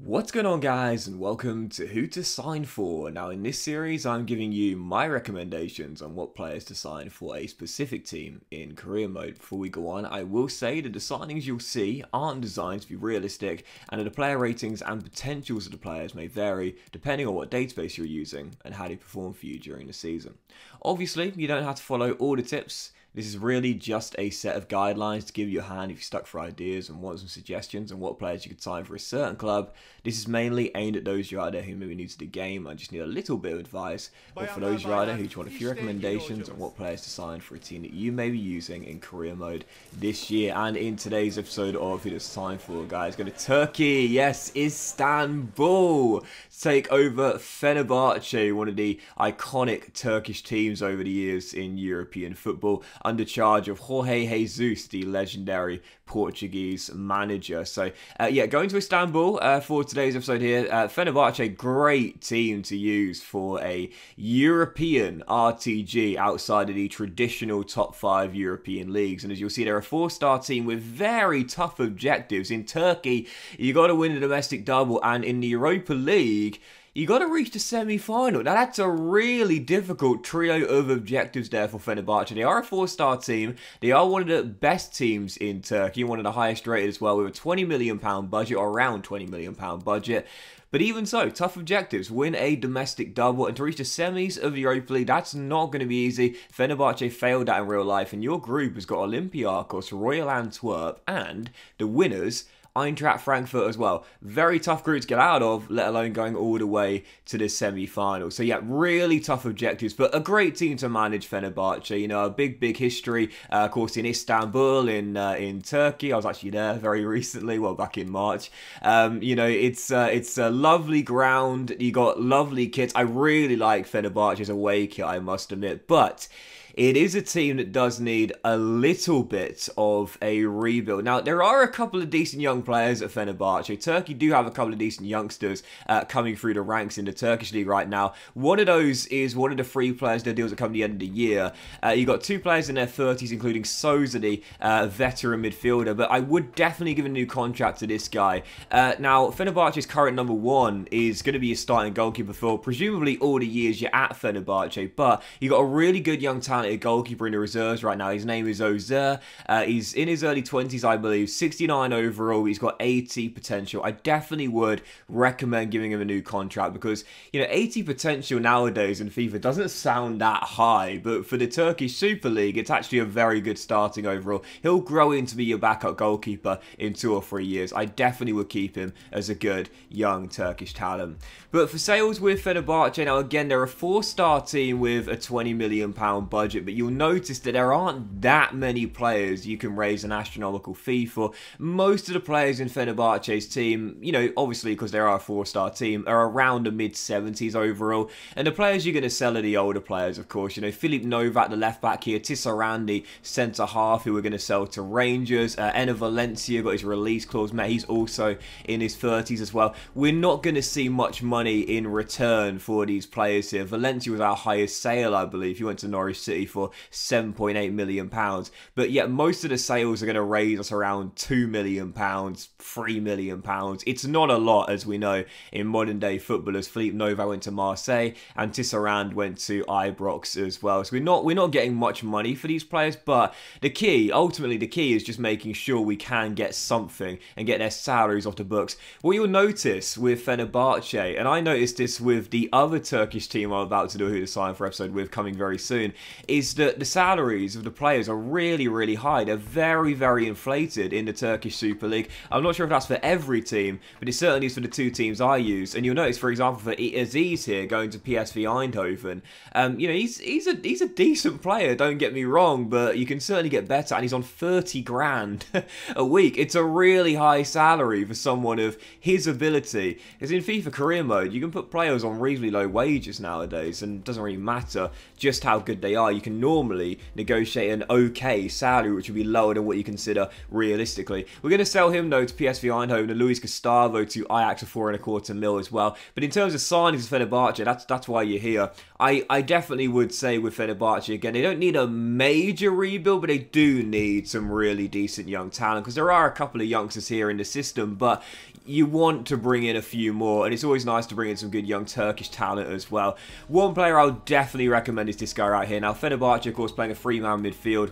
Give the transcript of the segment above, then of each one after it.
What's going on guys and welcome to Who to Sign For. Now in this series I'm giving you my recommendations on what players to sign for a specific team in career mode. Before we go on I will say that the signings you'll see aren't designed to be realistic and that the player ratings and potentials of the players may vary depending on what database you're using and how they perform for you during the season. Obviously you don't have to follow all the tips this is really just a set of guidelines to give you a hand if you're stuck for ideas and want some suggestions on what players you could sign for a certain club. This is mainly aimed at those you out there who may be new to the game and just need a little bit of advice, or for those you out there who just want a few recommendations on what players to sign for a team that you may be using in career mode this year. And in today's episode of Who Time For, guys, go to Turkey, yes, Istanbul, take over Fenerbahce, one of the iconic Turkish teams over the years in European football under charge of Jorge Jesus, the legendary Portuguese manager. So, uh, yeah, going to Istanbul uh, for today's episode here. Uh, Fenerbahce, great team to use for a European RTG outside of the traditional top five European leagues. And as you'll see, they're a four star team with very tough objectives. In Turkey, you got to win the domestic double, and in the Europa League, you got to reach the semi-final. Now that's a really difficult trio of objectives there for Fenerbahce. They are a four-star team. They are one of the best teams in Turkey, one of the highest rated as well, with a 20 million pound budget, or around 20 million pound budget. But even so, tough objectives. Win a domestic double and to reach the semis of the Europa League, that's not going to be easy. Fenerbahce failed that in real life, and your group has got Olympiacos, Royal Antwerp, and the winners Eintracht Frankfurt as well. Very tough group to get out of, let alone going all the way to the semi-final. So yeah, really tough objectives, but a great team to manage Fenerbahce. You know, a big, big history, uh, of course, in Istanbul, in uh, in Turkey. I was actually there very recently, well, back in March. Um, you know, it's uh, it's a lovely ground. You got lovely kits. I really like Fenerbahce's away kit, I must admit, but it is a team that does need a little bit of a rebuild. Now, there are a couple of decent young players at Fenerbahce. Turkey do have a couple of decent youngsters uh, coming through the ranks in the Turkish league right now. One of those is one of the free players their deals that come the end of the year. Uh, you've got two players in their 30s, including Souza, the uh, veteran midfielder, but I would definitely give a new contract to this guy. Uh, now, Fenerbahce's current number one is going to be a starting goalkeeper for presumably all the years you're at Fenerbahce, but you've got a really good young talent a goalkeeper in the reserves right now. His name is Ozer. Uh, he's in his early 20s, I believe. 69 overall. He's got 80 potential. I definitely would recommend giving him a new contract because, you know, 80 potential nowadays in FIFA doesn't sound that high, but for the Turkish Super League, it's actually a very good starting overall. He'll grow into be your backup goalkeeper in two or three years. I definitely would keep him as a good young Turkish talent. But for sales with Fenerbahce, now again, they're a four-star team with a 20 million pound budget budget, but you'll notice that there aren't that many players you can raise an astronomical fee for. Most of the players in Fenerbahce's team, you know, obviously because they are a four-star team, are around the mid-70s overall. And the players you're going to sell are the older players, of course. You know, Filip Novak, the left-back here, Tisserandi, centre-half, who we're going to sell to Rangers. Uh, Enner Valencia got his release clause met. He's also in his 30s as well. We're not going to see much money in return for these players here. Valencia was our highest sale, I believe. He went to Norwich City for 7.8 million pounds. But yet most of the sales are going to raise us around 2 million pounds, 3 million pounds. It's not a lot, as we know, in modern day footballers. Philippe Nova went to Marseille, and Tisserand went to Ibrox as well. So we're not we're not getting much money for these players, but the key, ultimately, the key is just making sure we can get something and get their salaries off the books. What you'll notice with Fenerbahce, and I noticed this with the other Turkish team I'm about to do who to sign for episode with coming very soon, is that the salaries of the players are really, really high. They're very, very inflated in the Turkish Super League. I'm not sure if that's for every team, but it certainly is for the two teams I use. And you'll notice, for example, for Aziz here going to PSV Eindhoven, um, you know, he's he's a he's a decent player. Don't get me wrong, but you can certainly get better. And he's on 30 grand a week. It's a really high salary for someone of his ability. Because in FIFA career mode, you can put players on reasonably low wages nowadays, and it doesn't really matter just how good they are you can normally negotiate an okay salary, which would be lower than what you consider realistically. We're going to sell him though to PSV Eindhoven and Luiz Gustavo to Ajax for four and a quarter mil as well. But in terms of signings for Fenerbahce, that's that's why you're here. I, I definitely would say with Fenerbahce again, they don't need a major rebuild, but they do need some really decent young talent because there are a couple of youngsters here in the system, but you want to bring in a few more, and it's always nice to bring in some good young Turkish talent as well. One player I would definitely recommend is this guy right here. Now, Fenerbahce, of course, playing a three-man midfield.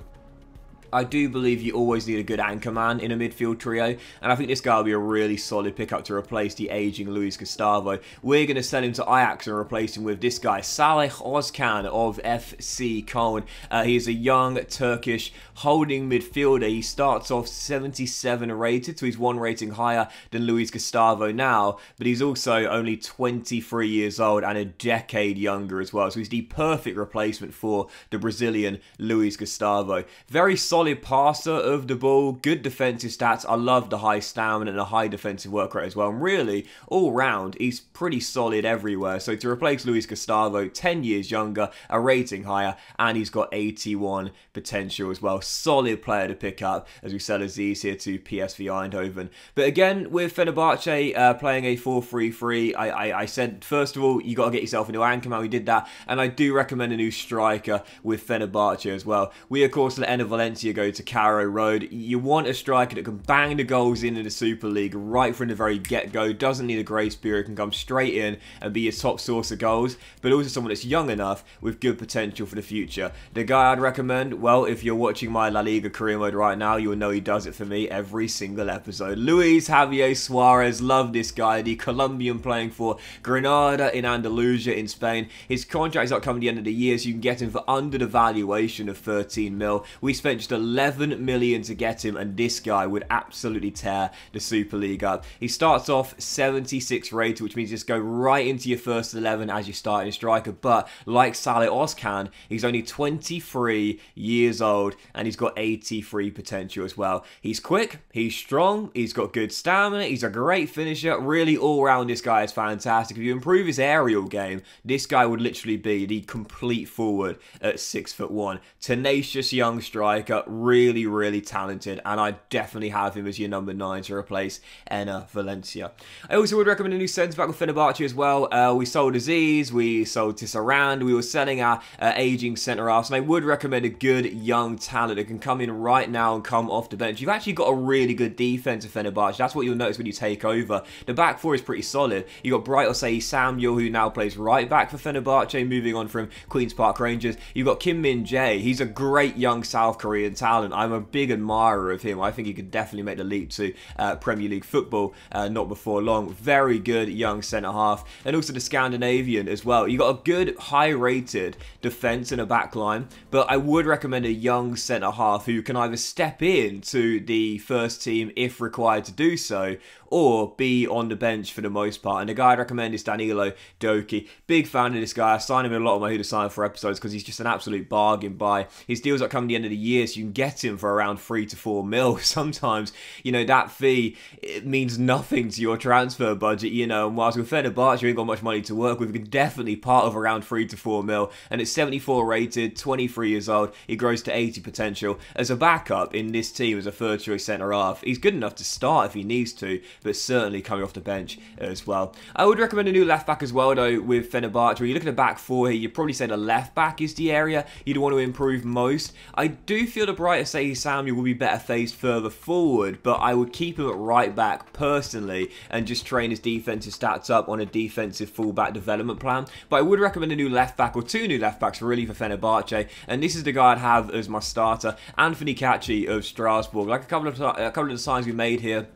I do believe you always need a good anchor man in a midfield trio, and I think this guy will be a really solid pickup to replace the aging Luiz Gustavo. We're going to sell him to Ajax and replace him with this guy, Salih Ozcan of FC Köln. Uh, he is a young Turkish holding midfielder. He starts off 77 rated, so he's one rating higher than Luiz Gustavo now, but he's also only 23 years old and a decade younger as well, so he's the perfect replacement for the Brazilian Luiz Gustavo. Very solid solid passer of the ball, good defensive stats. I love the high stamina and the high defensive work rate as well. And really, all round, he's pretty solid everywhere. So to replace Luiz Gustavo, 10 years younger, a rating higher, and he's got 81 potential as well. Solid player to pick up as we sell Aziz here to PSV Eindhoven. But again, with Fenerbahce uh, playing a 4-3-3, I, I, I, said, first of all, you got to get yourself a new anchor man. We did that. And I do recommend a new striker with Fenerbahce as well. We, of course, let Enner Valencia you go to Carrow Road. You want a striker that can bang the goals in in the Super League right from the very get-go, doesn't need a grace period, can come straight in and be your top source of goals, but also someone that's young enough with good potential for the future. The guy I'd recommend, well, if you're watching my La Liga career mode right now, you will know he does it for me every single episode. Luis Javier Suarez, love this guy, the Colombian playing for Granada in Andalusia in Spain. His contract is not coming the end of the year, so you can get him for under the valuation of 13 mil. We spent just 11 million to get him, and this guy would absolutely tear the Super League up. He starts off 76 rated, which means just go right into your first 11 as your starting striker. But like Salih Ozcan, he's only 23 years old, and he's got 83 potential as well. He's quick, he's strong, he's got good stamina, he's a great finisher. Really, all round, this guy is fantastic. If you improve his aerial game, this guy would literally be the complete forward at six foot one. Tenacious young striker, really, really talented, and I definitely have him as your number nine to replace Enner Valencia. I also would recommend a new centre back with Fenerbahce as well. Uh, we sold Aziz, we sold Tisserand, we were selling our uh, aging centre halves, and I would recommend a good young talent that can come in right now and come off the bench. You've actually got a really good defense of Fenerbahce. That's what you'll notice when you take over. The back four is pretty solid. You've got Bright Osayi-Samuel, who now plays right back for Fenerbahce, moving on from Queen's Park Rangers. You've got Kim Min Jae. He's a great young South Korean talent. I'm a big admirer of him. I think he could definitely make the leap to uh, Premier League football uh, not before long. Very good young centre half, and also the Scandinavian as well. You got a good, high-rated defence and a back line, but I would recommend a young centre half who can either step in to the first team if required to do so, or be on the bench for the most part. And the guy I'd recommend is Danilo Doekhi. Big fan of this guy. I sign him in a lot of my Who to Sign for episodes because he's just an absolute bargain buy. His deals are coming to the end of the year, so you can get him for around three to four mil. Sometimes, you know, that fee it means nothing to your transfer budget, you know. And whilst with Fenerbahce, you ain't got much money to work with, you can definitely part of around three to four mil. And it's 74 rated, 23 years old. He grows to 80 potential. As a backup in this team as a third choice centre half, he's good enough to start if he needs to, but certainly coming off the bench as well. I would recommend a new left back as well, though, with Fenerbahce. When you look at the back four here, you'd probably say the left back is the area you'd want to improve most. I do feel the Bright Say Samuel will be better faced further forward, but I would keep him at right back personally and just train his defensive stats up on a defensive fullback development plan. But I would recommend a new left back or two new left backs really for Fenerbahce, and this is the guy I'd have as my starter, Anthony Caci of Strasbourg. Like a couple of a couple of the signs we made here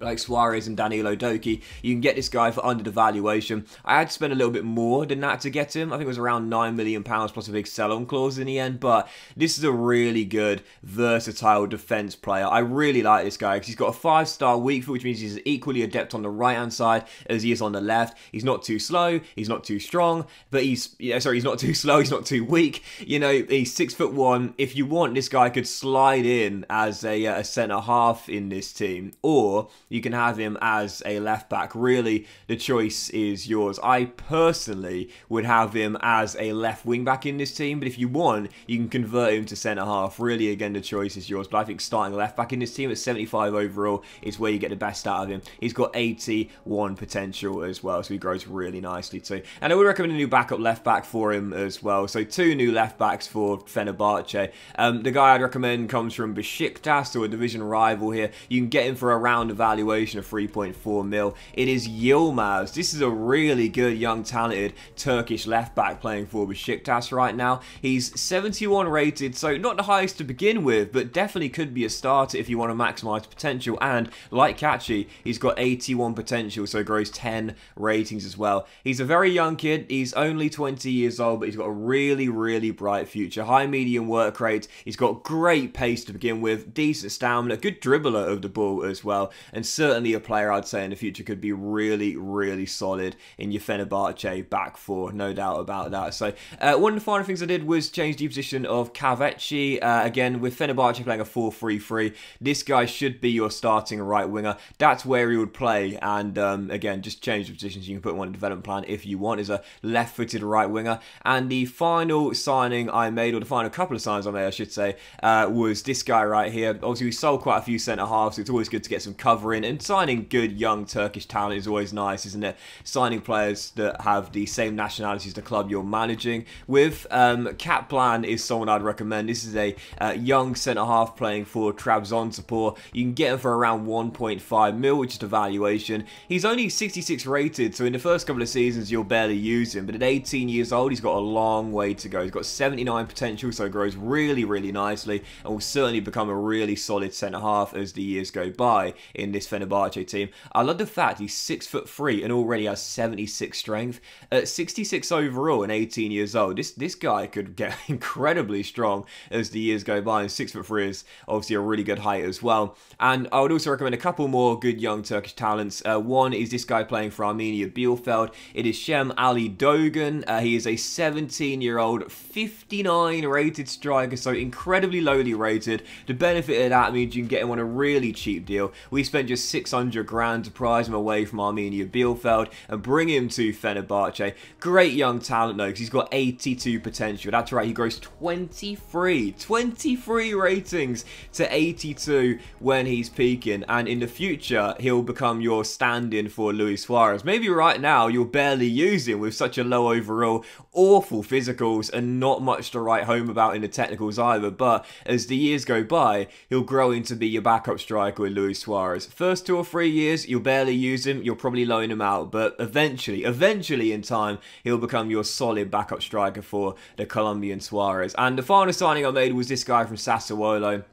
like Suarez and Danilo Doekhi. You can get this guy for under the valuation. I had to spend a little bit more than that to get him. I think it was around £9 million plus a big sell-on clause in the end. But this is a really good, versatile defence player. I really like this guy because he's got a five-star weak foot, which means he's equally adept on the right-hand side as he is on the left. He's not too slow. He's not too strong. But he's, yeah, sorry, he's not too slow. He's not too weak. You know, he's six foot one. If you want, this guy could slide in as a, uh, a centre half in this team. Or you can have him as a left back. Really, the choice is yours. I personally would have him as a left wing back in this team, but if you want, you can convert him to centre half. Really, again, the choice is yours. But I think starting left back in this team at 75 overall is where you get the best out of him. He's got 81 potential as well, so he grows really nicely too. And I would recommend a new backup left back for him as well. So two new left backs for Fenerbahce. Um, the guy I'd recommend comes from Besiktas, or a division rival here. You can get him for a around a valuation of 3.4 mil. It is Yilmaz. This is a really good, young, talented Turkish left back playing for Besiktas right now. He's 71 rated, so not the highest to begin with, but definitely could be a starter if you want to maximize potential. And like Caci, he's got 81 potential, so grows 10 ratings as well. He's a very young kid. He's only 20 years old, but he's got a really, really bright future. High medium work rate. He's got great pace to begin with, decent stamina, good dribbler of the ball as well, and certainly a player I'd say in the future could be really, really solid in your Fenerbahce back four, no doubt about that. So uh, one of the final things I did was change the position of Kahveci. Uh, again, with Fenerbahce playing a 4-3-3, this guy should be your starting right winger. That's where he would play, and um, again, just change the positions. You can put him on a development plan if you want as a left-footed right winger. And the final signing I made, or the final couple of signs I made, I should say, uh, was this guy right here. Obviously, we sold quite a few centre halves, so it's always good to get some cover in. And signing good young Turkish talent is always nice, isn't it? Signing players that have the same nationality as the club you're managing with. Um, Kaplan is someone I'd recommend. This is a uh, young centre half playing for Trabzonspor. You can get him for around 1.5 mil, which is the valuation. He's only 66 rated, so in the first couple of seasons you'll barely use him. But at 18 years old, he's got a long way to go. He's got 79 potential, so grows really, really nicely, and will certainly become a really solid centre half as the years go by in this Fenerbahce team. I love the fact he's six foot three and already has 76 strength. At 66 overall and 18 years old, this this guy could get incredibly strong as the years go by. And six foot three is obviously a really good height as well. And I would also recommend a couple more good young Turkish talents. Uh, one is this guy playing for Arminia Bielefeld. It is Shem Ali Dogan. Uh, he is a 17 year old, 59 rated striker, so incredibly lowly rated. The benefit of that means you can get him on a really cheap deal. We spent just 600 grand to prize him away from Arminia Bielefeld and bring him to Fenerbahce. Great young talent though, because he's got 82 potential. That's right, he grows 23, 23 ratings to 82 when he's peaking. And in the future, he'll become your stand-in for Luis Suarez. Maybe right now, you're barely using him with such a low overall, awful physicals, and not much to write home about in the technicals either. But as the years go by, he'll grow into be your backup striker with Luis Suarez. First two or three years, you'll barely use him, you'll probably loan him out, but eventually, eventually in time, he'll become your solid backup striker for the Colombian Suarez. And the final signing I made was this guy from Sassuolo.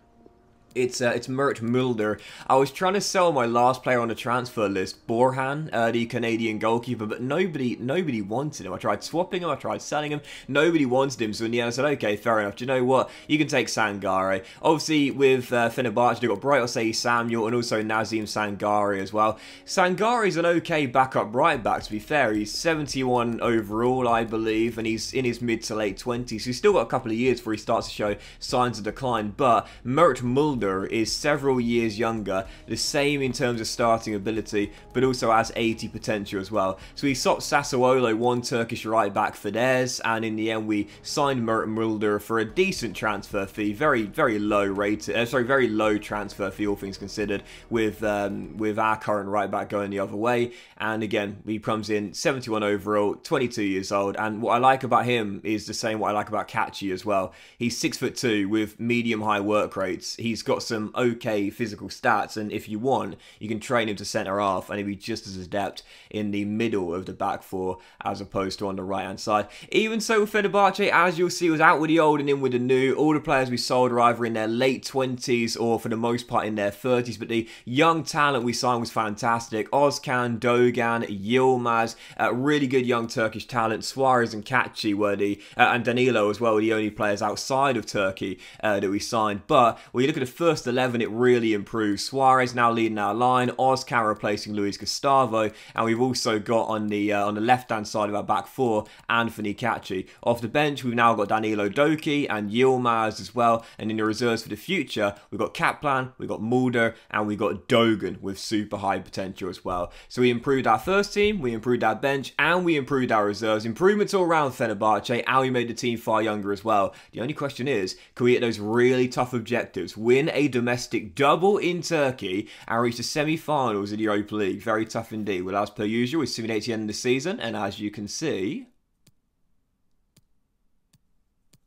It's uh, it's Mert Muldur. I was trying to sell my last player on the transfer list, Borjan, uh, the Canadian goalkeeper, but nobody nobody wanted him. I tried swapping him, I tried selling him, nobody wanted him. So in the end, I said, okay, fair enough. Do you know what? You can take Sangare. Obviously, with uh, Fenerbahce, they've got Bright Say Samuel and also Nazim Sangare as well. Sangare is an okay backup right back. To be fair, he's 71 overall, I believe, and he's in his mid to late 20s. He's still got a couple of years before he starts to show signs of decline. But Mert Muldur is several years younger, the same in terms of starting ability, but also has 80 potential as well. So we swapped Sassuolo, one Turkish right back for theirs, and in the end we signed Mert Muldur for a decent transfer fee, very very low rate, uh, sorry, very low transfer fee, all things considered, with um, with our current right back going the other way. And again, he comes in 71 overall, 22 years old, and what I like about him is the same what I like about Caci as well. He's six foot two with medium high work rates. He's got got some okay physical stats, and if you want, you can train him to centre half, and he'd be just as adept in the middle of the back four as opposed to on the right hand side. Even so, Fenerbahce, as you'll see, was out with the old and in with the new. All the players we sold are either in their late 20s or for the most part in their 30s, but the young talent we signed was fantastic. Ozcan, Dogan, Yilmaz, uh, really good young Turkish talent. Suarez and Caci were the, uh, and Danilo as well, were the only players outside of Turkey uh, that we signed. But when you look at the first 11, it really improves. Suarez now leading our line, Ozcan replacing Luiz Gustavo, and we've also got on the uh, on the left-hand side of our back four, Anthony Caci. Off the bench, we've now got Danilo Doekhi and Yilmaz as well, and in the reserves for the future, we've got Kaplan, we've got Muldur, and we've got Dogan with super high potential as well. So we improved our first team, we improved our bench, and we improved our reserves. Improvements all around Fenerbahce, and we made the team far younger as well. The only question is, can we hit those really tough objectives? Win a domestic double in Turkey and reach the semi-finals of the Europa League. Very tough indeed. Well, as per usual, we're simulating the end of the season, and as you can see,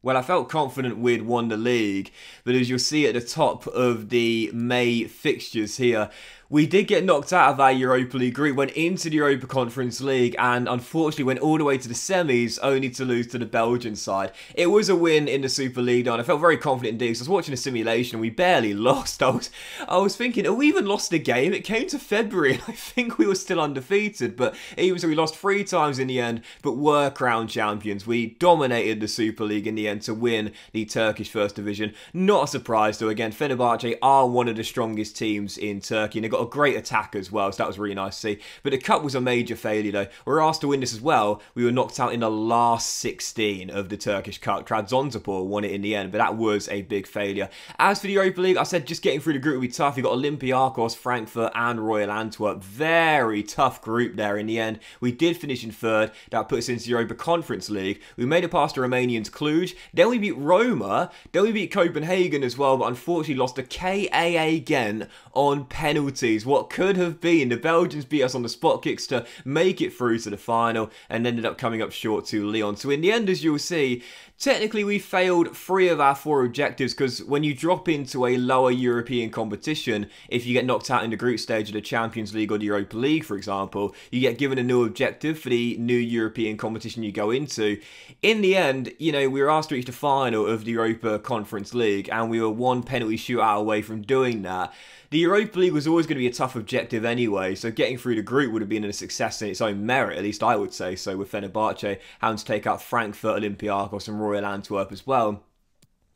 well, I felt confident we'd won the league, but as you'll see at the top of the May fixtures here, we did get knocked out of our Europa League group, went into the Europa Conference League, and unfortunately went all the way to the semis, only to lose to the Belgian side. It was a win in the Super League, and I felt very confident indeed. So I was watching a simulation, and we barely lost. I was, I was thinking, have we even lost a game? It came to February, and I think we were still undefeated. But even so, we lost three times in the end, but were crowned champions. We dominated the Super League in the end to win the Turkish First Division. Not a surprise, though. Again, Fenerbahce are one of the strongest teams in Turkey, and a great attack as well, so that was really nice to see. But the cup was a major failure though. We were asked to win this as well. We were knocked out in the last 16 of the Turkish Cup. Trabzonspor won it in the end, but that was a big failure. As for the Europa League, I said just getting through the group would be tough. You got Olympiacos, Frankfurt, and Royal Antwerp. Very tough group there in the end. We did finish in third. That put us into the Europa Conference League. We made it past the Romanians Cluj. Then we beat Roma. Then we beat Copenhagen as well, but unfortunately lost to KAA Ghent on penalties what could have been. The Belgians beat us on the spot kicks to make it through to the final and ended up coming up short to Leon. So in the end, as you'll see, technically we failed three of our four objectives because when you drop into a lower European competition, if you get knocked out in the group stage of the Champions League or the Europa League, for example, you get given a new objective for the new European competition you go into. In the end, you know, we were asked to reach the final of the Europa Conference League and we were one penalty shootout away from doing that. The Europa League was always going to be a tough objective anyway, so getting through the group would have been a success in its own merit, at least I would say so, with Fenerbahce having to take out Frankfurt, Olympiacos and Royal Antwerp as well.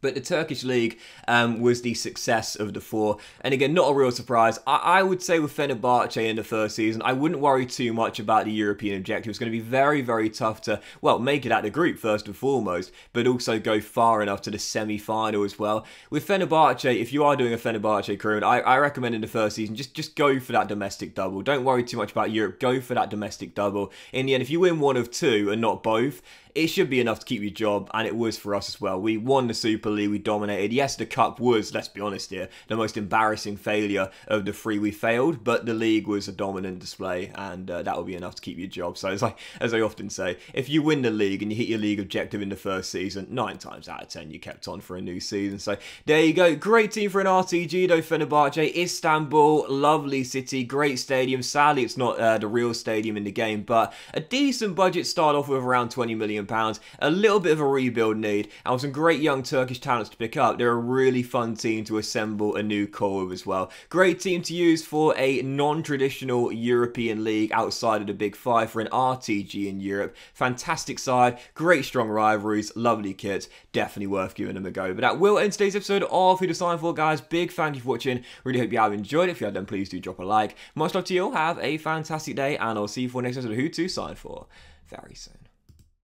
But the Turkish league um, was the success of the four. And again, not a real surprise. I, I, would say with Fenerbahce in the first season, I wouldn't worry too much about the European objective. It's going to be very, very tough to, well, make it out of the group first and foremost, but also go far enough to the semi-final as well. With Fenerbahce, if you are doing a Fenerbahce career, I, I recommend in the first season, just, just go for that domestic double. Don't worry too much about Europe. Go for that domestic double. In the end, if you win one of two and not both, it should be enough to keep your job, and it was for us as well. We won the Super League, we dominated. Yes, the Cup was, let's be honest here, the most embarrassing failure of the three we failed, but the league was a dominant display, and uh, that will be enough to keep your job. So, as I, as I often say, if you win the league and you hit your league objective in the first season, nine times out of ten, you kept on for a new season. So, there you go. Great team for an RTG, though, Fenerbahce. Istanbul, lovely city, great stadium. Sadly, it's not uh, the real stadium in the game, but a decent budget start off with around 20 million million. A little bit of a rebuild need, and with some great young Turkish talents to pick up, they're a really fun team to assemble a new core as well. Great team to use for a non-traditional European league outside of the Big Five for an RTG in Europe. Fantastic side, great strong rivalries, lovely kits, definitely worth giving them a go. But that will end today's episode of Who to Sign For, guys. Big thank you for watching. Really hope you have enjoyed it. If you have, then please do drop a like. Much love to you all. Have a fantastic day, and I'll see you for next episode of Who to Sign For very soon.